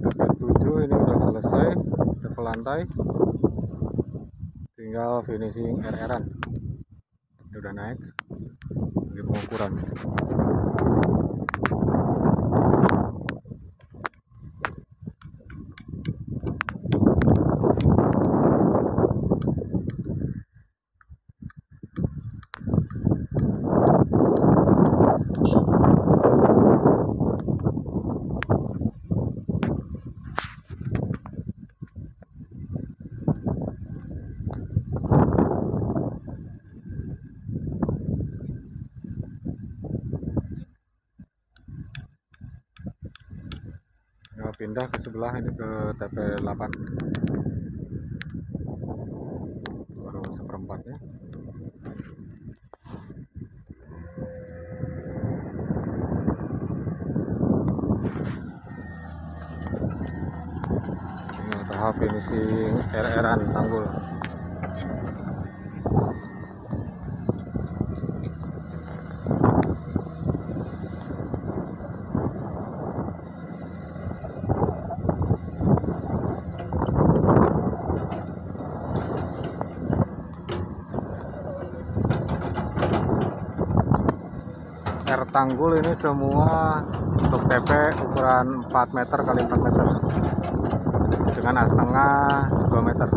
TP7 ini udah selesai. Level lantai. Tinggal finishing RR-an udah naik. Lagi pengukuran pindah ke sebelah ini ke TP8 baru seperempatnya. Ini tahap finishing RR-an tanggul R tanggul ini semua untuk TP ukuran 4 meter kali 4 meter. Dengan setengah 2 meter